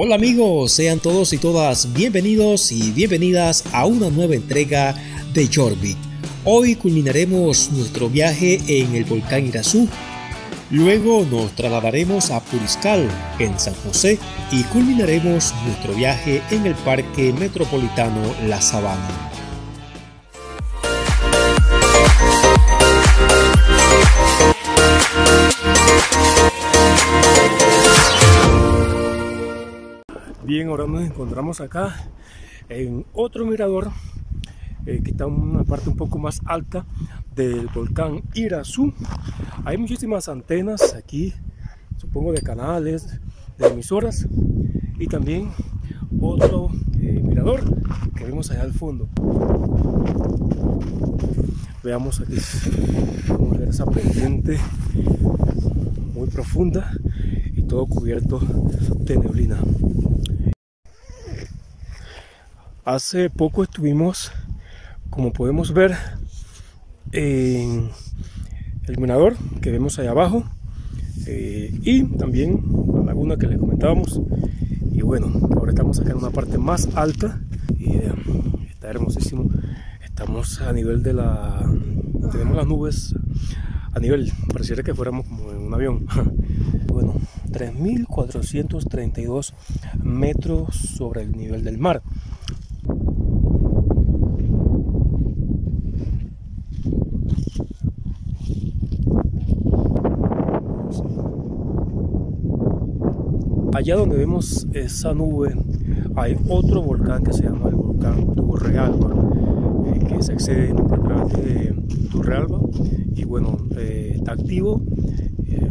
Hola amigos, sean todos y todas bienvenidos y bienvenidas a una nueva entrega de Jorbit. Hoy culminaremos nuestro viaje en el volcán Irazú. Luego nos trasladaremos a Puriscal, en San José, y culminaremos nuestro viaje en el Parque Metropolitano La Sabana. Bien, ahora nos encontramos acá en otro mirador eh, que está en una parte un poco más alta del volcán Irazú. Hay muchísimas antenas aquí, supongo de canales, de emisoras y también otro eh, mirador que vemos allá al fondo. Veamos aquí, a ver esa pendiente muy profunda y todo cubierto de neblina. Hace poco estuvimos, como podemos ver, en el minador que vemos allá abajo eh, y también la laguna que les comentábamos. Y bueno, ahora estamos acá en una parte más alta y eh, está hermosísimo. Estamos a nivel de la. Tenemos las nubes a nivel, pareciera que fuéramos como en un avión. bueno, 3.432 metros sobre el nivel del mar. Allá donde vemos esa nube hay otro volcán que se llama el volcán Turrealba, eh, que se accede a través de Turrealba y bueno, eh, está activo. Eh,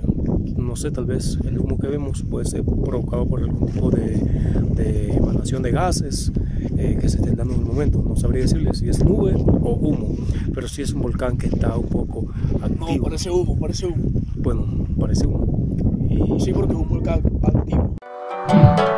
no sé, tal vez el humo que vemos puede ser provocado por algún tipo de, emanación de gases que se estén dando en el momento. No sabría decirle si es nube o humo, pero sí es un volcán que está un poco activo. No, parece humo, parece humo. Bueno, parece humo. Sí, porque es un volcán activo.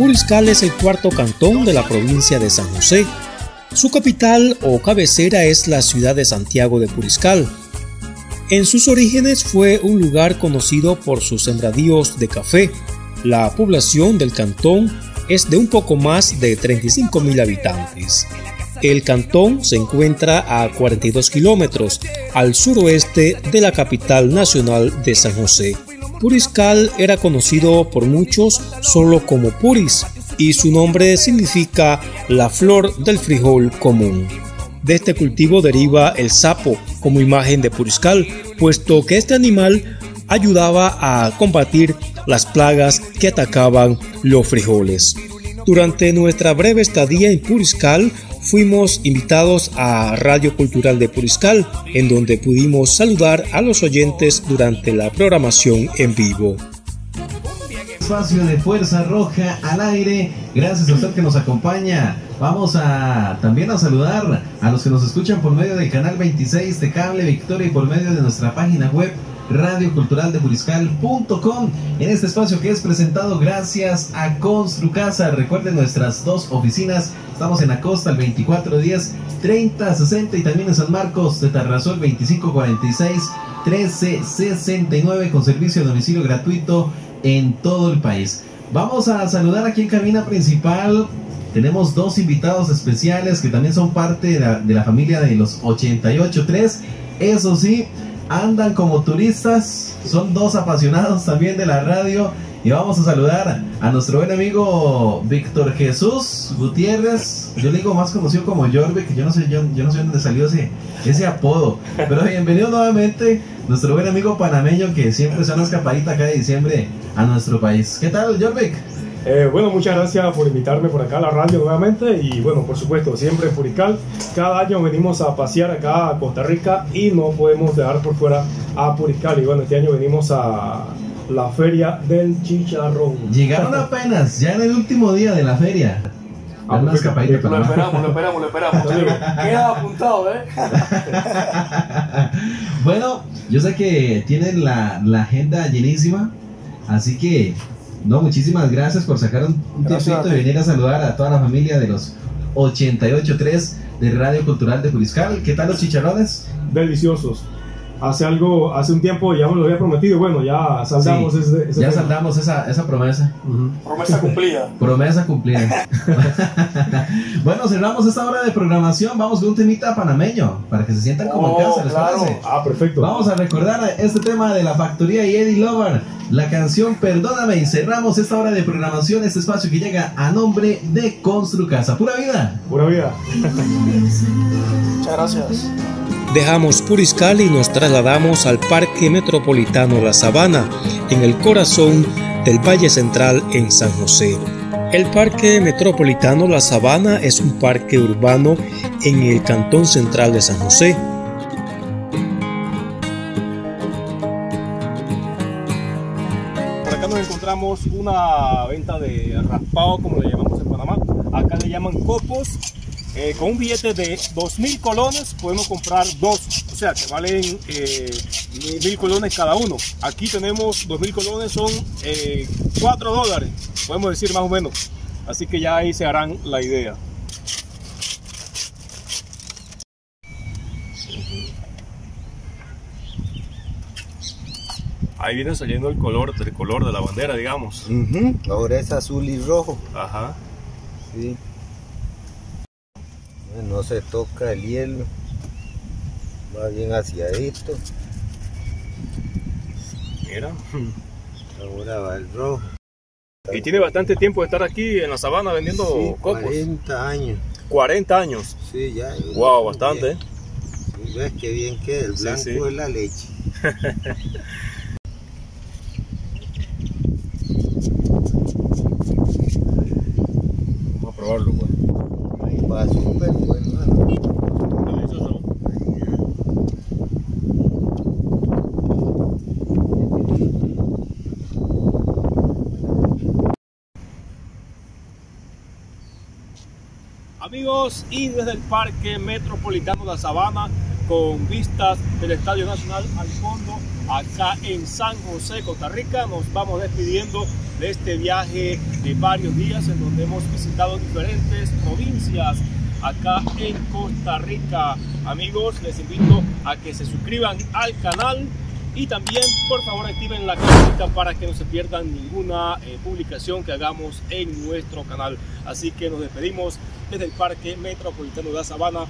Puriscal es el cuarto cantón de la provincia de San José. Su capital o cabecera es la ciudad de Santiago de Puriscal. En sus orígenes fue un lugar conocido por sus sembradíos de café. La población del cantón es de un poco más de 35.000 habitantes. El cantón se encuentra a 42 kilómetros al suroeste de la capital nacional de San José. Puriscal era conocido por muchos solo como Puris y su nombre significa la flor del frijol común. De este cultivo deriva el sapo como imagen de Puriscal, puesto que este animal ayudaba a combatir las plagas que atacaban los frijoles. Durante nuestra breve estadía en Puriscal fuimos invitados a Radio Cultural de Puriscal, en donde pudimos saludar a los oyentes durante la programación en vivo. Espacio de Fuerza Roja al aire, gracias a usted que nos acompaña. Vamos a también a saludar a los que nos escuchan por medio del canal 26 de Cable Victoria y por medio de nuestra página web radioculturaldejuriscal.com en este espacio que es presentado gracias a Construcasa. Recuerden nuestras dos oficinas, estamos en Acosta el 2410 3060 y también en San Marcos de Tarrazol 2546 1369 con servicio de domicilio gratuito en todo el país. Vamos a saludar aquí en cabina principal tenemos dos invitados especiales que también son parte de la, de la familia de los 88.3. Eso sí, andan como turistas, son dos apasionados también de la radio. Y vamos a saludar a nuestro buen amigo Víctor Jesús Gutiérrez. Yo le digo más conocido como Jorvik, yo no sé, yo, no sé dónde salió ese, ese apodo. Pero bienvenido nuevamente, nuestro buen amigo panameño que siempre se una escapadita acá de diciembre a nuestro país. ¿Qué tal, Jorvik? Eh, bueno, muchas gracias por invitarme por acá a la radio nuevamente y bueno, por supuesto, siempre en Purical. Cada año venimos a pasear acá a Costa Rica y no podemos dejar por fuera a Purical. Y bueno, este año venimos a la feria del chicharrón. Llegaron apenas, ya en el último día de la feria. Ah, una perfecto. escapadita Lo esperamos, lo esperamos, lo esperamos. Queda apuntado, ¿eh? Bueno, yo sé que tienen la, la agenda llenísima, así que, no, muchísimas gracias por sacar un, tiempito y venir a saludar a toda la familia de los 88.3 de Radio Cultural de Juriscal. ¿Qué tal los chicharrones? Deliciosos. Hace algo, hace un tiempo ya me lo había prometido. Bueno, ya saldamos Sí, ese, ese ya tema. saldamos esa, esa promesa. Promesa cumplida. Promesa cumplida. bueno, cerramos esta hora de programación. Vamos con un temita panameño para que se sientan como en Oh, casa, ¿les claro. parece? Ah, perfecto. Vamos a recordar este tema de la factoría y Eddie Lover, la canción Perdóname y cerramos esta hora de programación, este espacio que llega a nombre de Construcasa. Pura vida. Pura vida. Muchas gracias. Dejamos Puriscal y nos trasladamos al Parque Metropolitano La Sabana, en el corazón del Valle Central en San José. El Parque Metropolitano La Sabana es un parque urbano en el Cantón Central de San José. Por acá nos encontramos una venta de raspado, como le llamamos en Panamá. Acá le llaman copos. Eh, con un billete de 2.000 colones podemos comprar dos, o sea que valen eh, 1.000 colones cada uno. Aquí tenemos 2.000 colones, son eh, 4 dólares, podemos decir más o menos. Así que ya ahí se harán la idea. Ahí viene saliendo el color, el color de la bandera, digamos. Ujú, Ahora es azul y rojo. Ajá. Sí. Bueno, No se toca el hielo. Va bien hacia esto. Mira. Ahora va el rojo. Y tiene bastante tiempo de estar aquí en la sabana vendiendo Sí, copos. 40 años. 40 años. Sí, ya. Wow, bastante. ¿eh? ¿Ves qué bien queda? El Sí, blanco sí. es la leche. Vamos a probarlo, pues. Ahí va súper bueno. mano. Delicioso. Amigos, y desde el Parque Metropolitano de la Sabana, con vistas del Estadio Nacional al fondo, acá en San José, Costa Rica, nos vamos despidiendo de este viaje de varios días en donde hemos visitado diferentes provincias acá en Costa Rica. Amigos, les invito a que se suscriban al canal y también por favor activen la campanita para que no se pierdan ninguna eh, publicación que hagamos en nuestro canal. Así que nos despedimos desde el Parque Metropolitano de la Sabana.